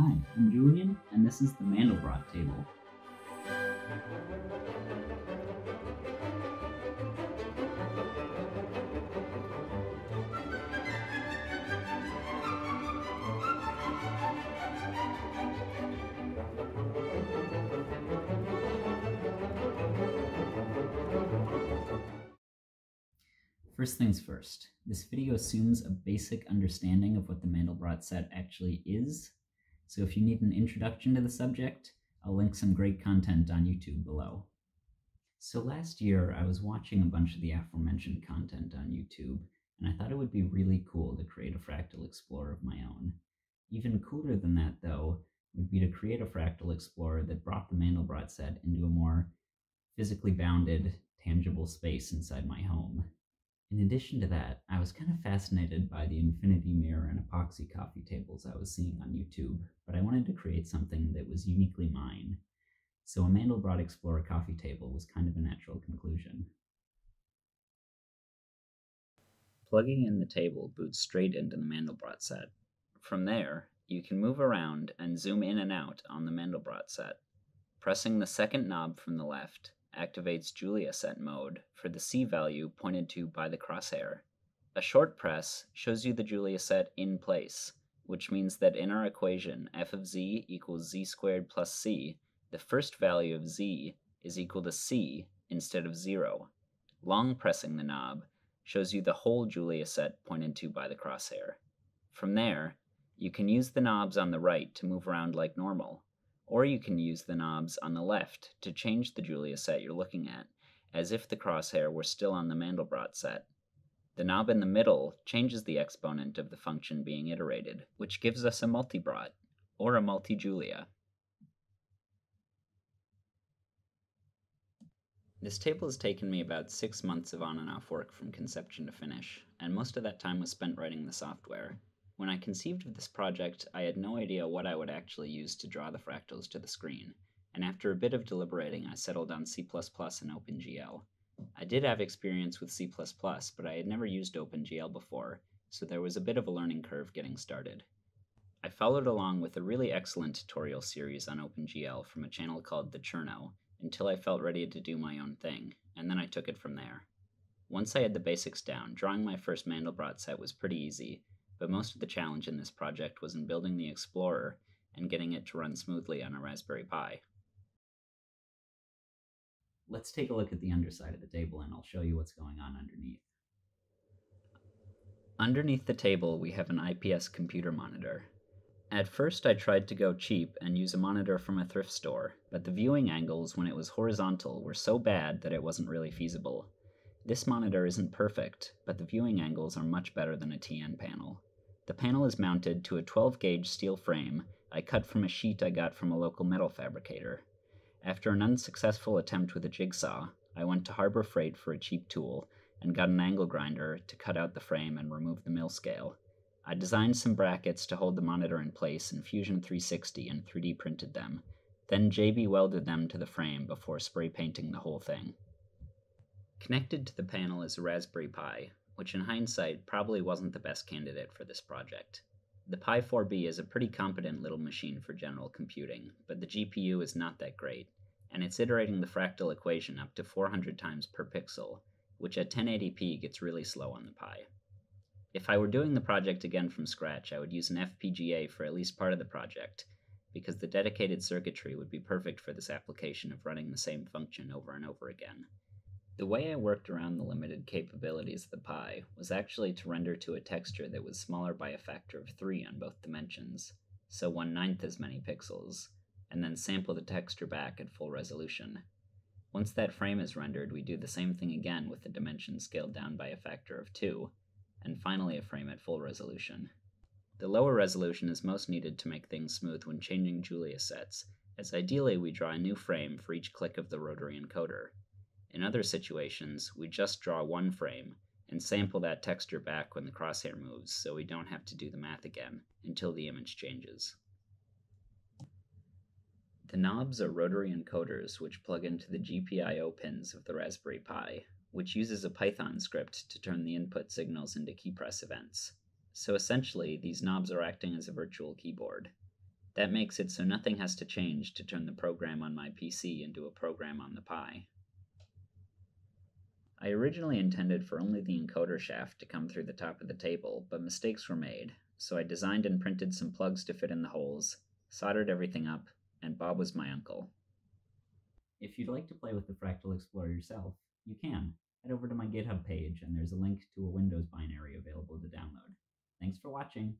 Hi, I'm Julian, and this is the Mandelbrot table. First things first, this video assumes a basic understanding of what the Mandelbrot set actually is, so if you need an introduction to the subject, I'll link some great content on YouTube below. So last year, I was watching a bunch of the aforementioned content on YouTube, and I thought it would be really cool to create a fractal explorer of my own. Even cooler than that, though, would be to create a fractal explorer that brought the Mandelbrot set into a more physically bounded, tangible space inside my home. In addition to that, I was kind of fascinated by the infinity mirror and epoxy coffee tables I was seeing on YouTube, but I wanted to create something that was uniquely mine. So a Mandelbrot Explorer coffee table was kind of a natural conclusion. Plugging in the table boots straight into the Mandelbrot set. From there, you can move around and zoom in and out on the Mandelbrot set. Pressing the second knob from the left, activates Julia set mode for the C value pointed to by the crosshair. A short press shows you the Julia set in place, which means that in our equation f of z equals z squared plus c, the first value of z is equal to c instead of 0. Long pressing the knob shows you the whole Julia set pointed to by the crosshair. From there, you can use the knobs on the right to move around like normal, or you can use the knobs on the left to change the Julia set you're looking at, as if the crosshair were still on the Mandelbrot set. The knob in the middle changes the exponent of the function being iterated, which gives us a multibrot, or a multi-Julia. This table has taken me about six months of on and off work from conception to finish, and most of that time was spent writing the software. When I conceived of this project, I had no idea what I would actually use to draw the fractals to the screen, and after a bit of deliberating, I settled on C++ and OpenGL. I did have experience with C++, but I had never used OpenGL before, so there was a bit of a learning curve getting started. I followed along with a really excellent tutorial series on OpenGL from a channel called The Cherno until I felt ready to do my own thing, and then I took it from there. Once I had the basics down, drawing my first Mandelbrot set was pretty easy, but most of the challenge in this project was in building the Explorer and getting it to run smoothly on a Raspberry Pi. Let's take a look at the underside of the table and I'll show you what's going on underneath. Underneath the table, we have an IPS computer monitor. At first, I tried to go cheap and use a monitor from a thrift store, but the viewing angles when it was horizontal were so bad that it wasn't really feasible. This monitor isn't perfect, but the viewing angles are much better than a TN panel. The panel is mounted to a 12 gauge steel frame I cut from a sheet I got from a local metal fabricator. After an unsuccessful attempt with a jigsaw, I went to Harbor Freight for a cheap tool and got an angle grinder to cut out the frame and remove the mill scale. I designed some brackets to hold the monitor in place in Fusion 360 and 3D printed them, then JB welded them to the frame before spray painting the whole thing. Connected to the panel is a Raspberry Pi, which in hindsight probably wasn't the best candidate for this project. The Pi 4B is a pretty competent little machine for general computing, but the GPU is not that great, and it's iterating the fractal equation up to 400 times per pixel, which at 1080p gets really slow on the Pi. If I were doing the project again from scratch, I would use an FPGA for at least part of the project, because the dedicated circuitry would be perfect for this application of running the same function over and over again. The way I worked around the limited capabilities of the Pi was actually to render to a texture that was smaller by a factor of 3 on both dimensions, so one ninth as many pixels, and then sample the texture back at full resolution. Once that frame is rendered, we do the same thing again with the dimensions scaled down by a factor of 2, and finally a frame at full resolution. The lower resolution is most needed to make things smooth when changing Julia sets, as ideally we draw a new frame for each click of the rotary encoder, in other situations, we just draw one frame and sample that texture back when the crosshair moves so we don't have to do the math again until the image changes. The knobs are rotary encoders which plug into the GPIO pins of the Raspberry Pi, which uses a Python script to turn the input signals into keypress events. So essentially, these knobs are acting as a virtual keyboard. That makes it so nothing has to change to turn the program on my PC into a program on the Pi. I originally intended for only the encoder shaft to come through the top of the table, but mistakes were made, so I designed and printed some plugs to fit in the holes, soldered everything up, and Bob was my uncle. If you'd like to play with the Fractal Explorer yourself, you can. Head over to my GitHub page, and there's a link to a Windows binary available to download. Thanks for watching!